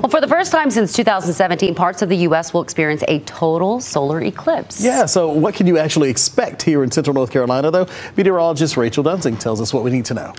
Well, for the first time since 2017, parts of the U.S. will experience a total solar eclipse. Yeah, so what can you actually expect here in central North Carolina, though? Meteorologist Rachel Dunsing tells us what we need to know.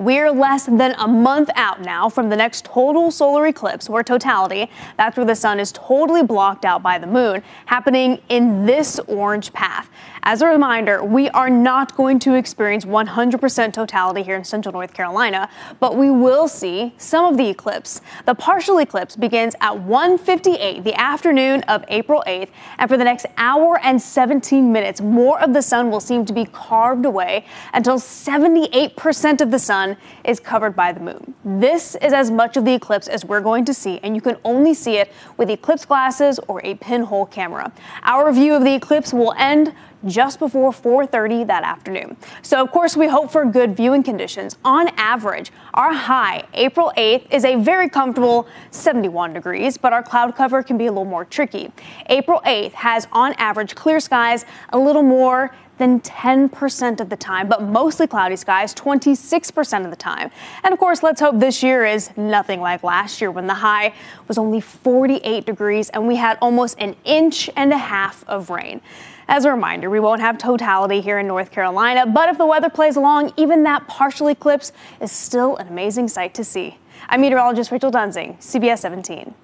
We're less than a month out now from the next total solar eclipse, or totality. That's where the sun is totally blocked out by the moon, happening in this orange path. As a reminder, we are not going to experience 100% totality here in central North Carolina, but we will see some of the eclipse. The partial eclipse begins at 1:58 the afternoon of April 8th, and for the next hour and 17 minutes, more of the sun will seem to be carved away until 78% of the sun is covered by the moon. This is as much of the eclipse as we're going to see, and you can only see it with eclipse glasses or a pinhole camera. Our view of the eclipse will end just before 4:30 that afternoon. So of course we hope for good viewing conditions. On average, our high April 8th is a very comfortable 71 degrees, but our cloud cover can be a little more tricky. April 8th has on average clear skies a little more than 10% of the time, but mostly cloudy skies 26% of the time. And of course, let's hope this year is nothing like last year when the high was only 48 degrees and we had almost an inch and a half of rain. As a reminder, we won't have totality here in North Carolina, but if the weather plays along, even that partial eclipse is still an amazing sight to see. I'm meteorologist Rachel Dunsing, CBS 17.